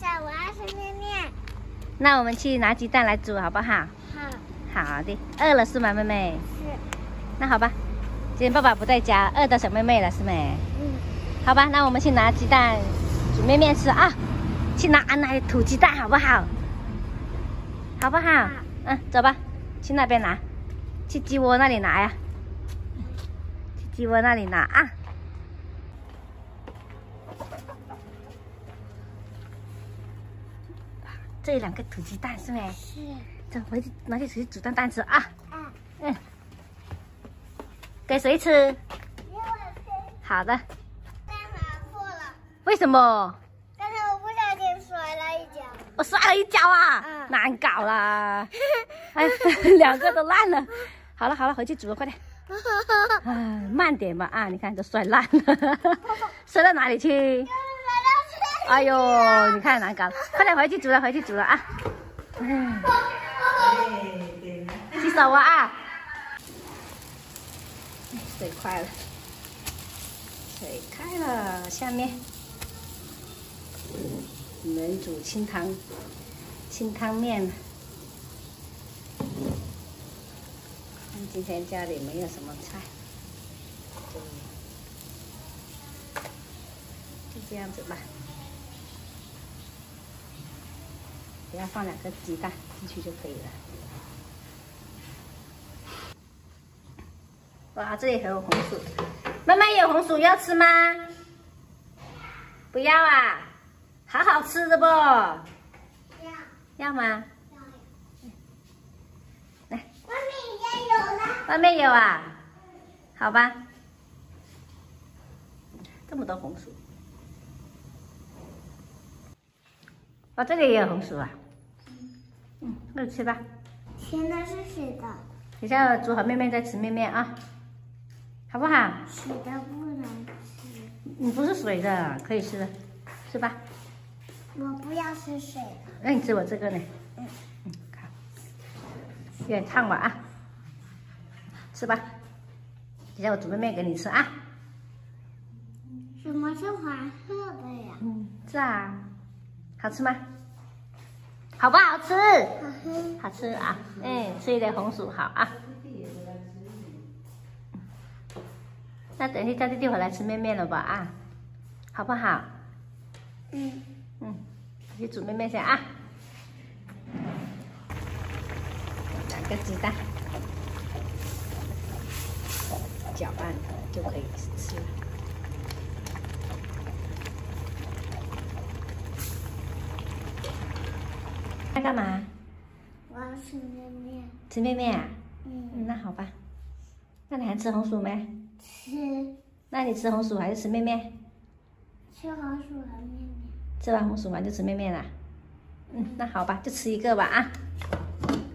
下，我要吃面面。那我们去拿鸡蛋来煮好不好？好，好的。饿了是吗，妹妹？是，那好吧，今天爸爸不在家，饿到小妹妹了是没？嗯，好吧，那我们去拿鸡蛋煮面面吃啊！去拿安奶土鸡蛋好不好？好不好？好嗯，走吧，去那边拿，去鸡窝那里拿呀，去鸡窝那里拿啊！这两个土鸡蛋是没？是，走，回去拿去回去煮蛋蛋吃啊！啊，嗯，给谁吃？好的。为什么？刚才我不小心摔了一跤。我摔了一跤啊！嗯难搞啦！哎，两个都烂了。好了好了，回去煮了，快点。啊，慢点吧啊！你看都摔烂了，摔到哪里去？哎呦，你看难搞了，快点回去煮了，回去煮了啊！嗯，洗手啊啊！水快了，水开了，下面我们煮清汤，清汤面。看今天家里没有什么菜，就这样子吧。给它放两个鸡蛋进去就可以了。哇，这里还有红薯，妈妈有红薯要吃吗？不要啊，好好吃的不？要要吗？来，外面也有呢。外面有啊，好吧。这么多红薯，哦，这里也有红薯啊。嗯，那就吃吧。甜的是水的，等下煮好面面再吃面面啊，好不好？水的不能吃。你，不是水的，可以吃的，吃吧。我不要吃水的。那你吃我这个呢？嗯嗯，好，有点烫吧啊，吃吧。等下我煮面面给你吃啊。什么是黄色的呀？嗯，是啊，好吃吗？好不好吃？好吃啊，嗯，吃一点红薯好啊。那等一下叫弟弟回来吃面面了吧啊，好不好？嗯，嗯，去煮面面先啊。两个鸡蛋，搅拌就可以吃了。在干嘛？我要吃面面。吃面面啊？嗯，嗯，那好吧。那你还吃红薯没？吃那你吃红薯还是吃面面？吃红薯和面面。吃完红薯完就吃面面啦。嗯，那好吧，就吃一个吧啊，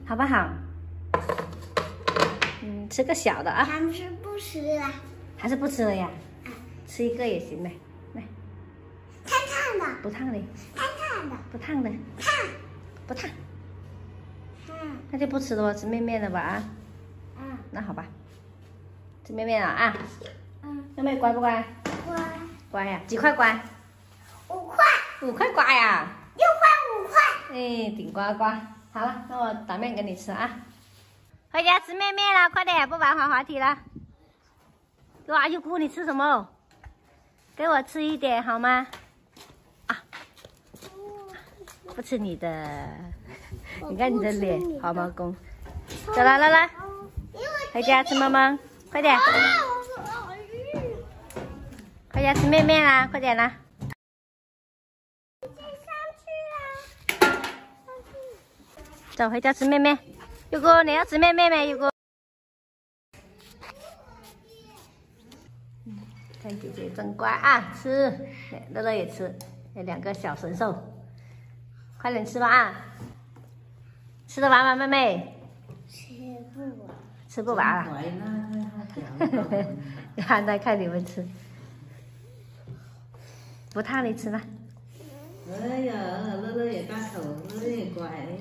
好不好？嗯，吃个小的啊，还是不吃了？还是不吃了呀？吃一个也行呗，来，烫烫的，不烫的，烫烫的，不烫的，烫不烫，嗯。那就不吃了吧，吃面面了吧啊？嗯那好吧，吃面面了啊？嗯，妹妹乖不乖？乖，乖呀，几块乖？五块，五块乖呀？六块，五块。哎，顶呱呱。好了，那我打面给你吃啊。回家吃面面了，快点，不玩滑滑梯了。哇，优姑，你吃什么？给我吃一点好吗？啊，不吃你的。你看你的脸，好毛公。走了，来来，回家吃妈妈，快点，回家吃面面啦，快点啦。走，回家吃面面。优哥，你要吃面面没？优哥。看姐姐真乖啊，吃，乐乐也吃，有两个小神兽，快点吃吧啊！吃得完吗，妹妹？吃不完。吃不完了，乖啦，看你们吃，不烫你吃吧。哎呀，乐乐也大口，乐乐也乖。哎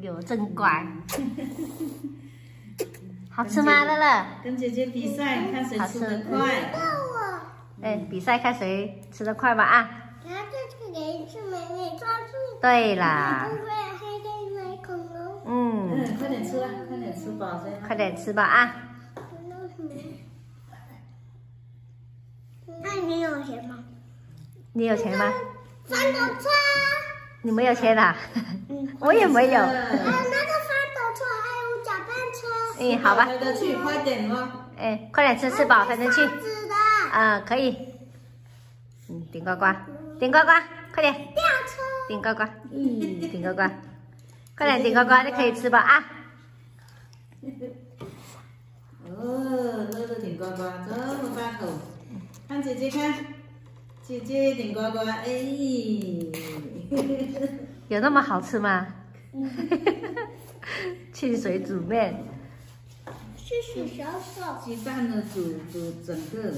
有真乖，好吃吗，乐乐？跟姐姐比赛，看谁吃得快。我，哎，比赛看谁吃得快吧啊！然后这个给你吃。对啦不，会还可以买恐龙。嗯，嗯，快点吃吧，快点吃饱先。快点吃吧啊！那你有钱吗？你有钱吗？翻斗车。你没有钱啦？嗯。我也没有。还有那个翻斗车，还有搅拌车。嗯，好吧，抬得去，快点哦。哎，快点吃，吃饱才能去。纸的啊，可以。嗯，顶呱呱，顶呱呱，快点，顶呱呱，嗯，顶呱呱，快点顶呱呱你可以吃吧啊！哦，乐乐顶呱呱，这么大口，看姐姐看，姐姐顶呱呱，哎，有那么好吃吗？清水煮面，是许小手。鸡蛋呢煮煮整个，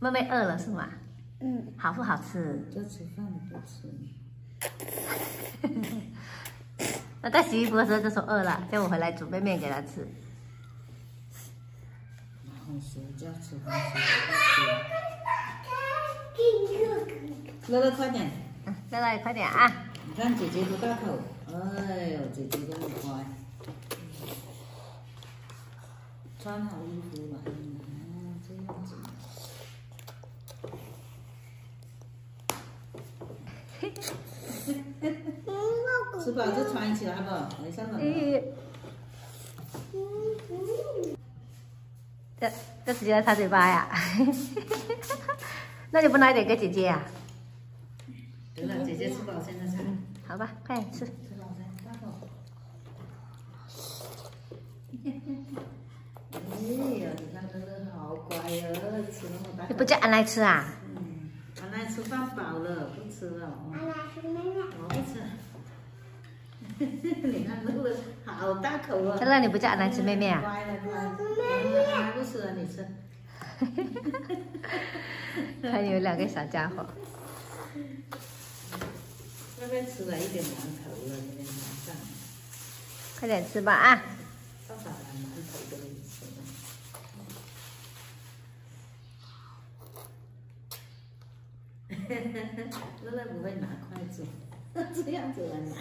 妹妹饿了是吗？嗯。好不好吃？就吃饭不吃。我在洗衣服的时候就说饿了，叫我回来煮杯面给他吃。然后睡觉吃饭吃。乐乐快点，嗯，乐乐快点啊！你看姐姐多大口，哎呦，姐姐这么乖。穿好衣服了，嗯，这样子。吃饱就穿起来吧，没事吧？咦，这这直接擦嘴巴呀？那你 不拿一点给姐姐呀、得了，姐姐吃饱先再吃。嗯，好吧，快点吃。吃饱先，大口。哎呀，你看乐乐好乖哟，吃那么大。你不叫俺来吃啊？吃饭饱了，不吃了。哦妈妈是妹妹。我不吃。你看露了好大口啊！乐乐，你不叫安来吃妹妹啊？乖了乖了，妹妹不吃了，你吃。看你们两个小家伙，妹妹吃了一点馒头了，有点麻烦。快点吃吧啊！爸爸拿馒头给你吃了。乐乐不会拿筷子，这样子来拿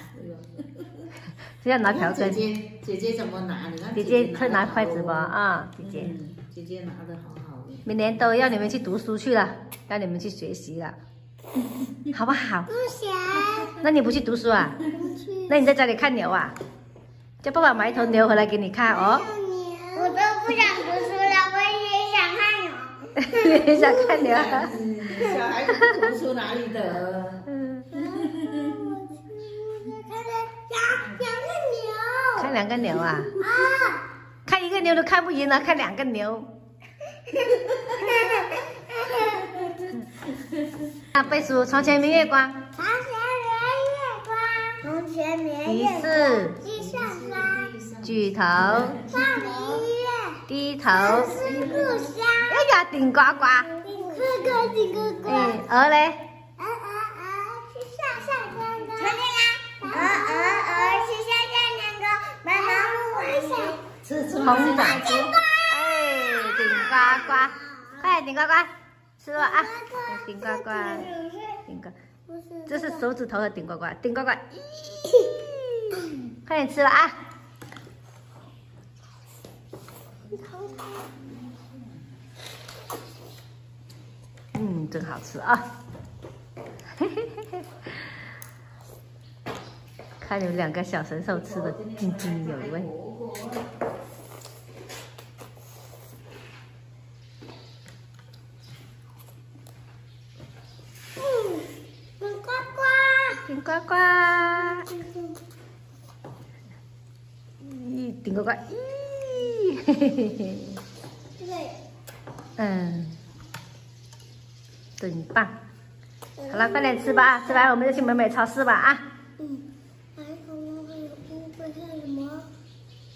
这样拿瓢羹。姐姐姐姐怎么拿？你看姐姐会拿筷子吧？好哦啊，姐姐，嗯，姐姐拿的好好的。明年都要你们去读书去了，要你们去学习了，好不好？不行。那你不去读书啊？那你在家里看牛啊？叫爸爸买一头牛回来给你看哦。我都不想读书了，我也想看牛。也 想看牛小孩子不读书哪里得？嗯，看两两个牛看两个牛啊？啊！看一个牛都看不赢了，看两个牛。啊，背书：床前明月光，床前明月光，床前明疑月光，是地上霜，举头望明月，低头。思故乡。哎呀，顶呱呱！哥哥，你哥哥。嗯，鹅嘞？鹅鹅鹅是上上天的。听见啦？鹅鹅鹅是上上天的，白毛木晚霞。吃吃红掌珠。哎，顶呱呱！快顶呱呱！吃了啊！顶呱呱，顶呱，这是手指头的顶呱呱，顶呱呱！快点吃了啊！嗯，真好吃啊！看你们两个小神兽吃的津津有味。嗯，顶呱呱。顶呱呱！咦，顶呱呱！咦，嘿嘿嘿嘿。对。嗯，真棒！好了，快点吃吧啊！吃完我们就去美美超市吧啊！嗯，还有有什么？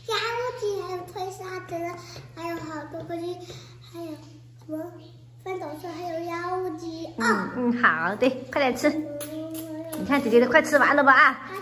还有推沙子的，还有好多东西，还有什么翻斗车，还有压路机啊。嗯嗯，好的，快点吃！嗯，你看姐姐都快吃完了吧啊！还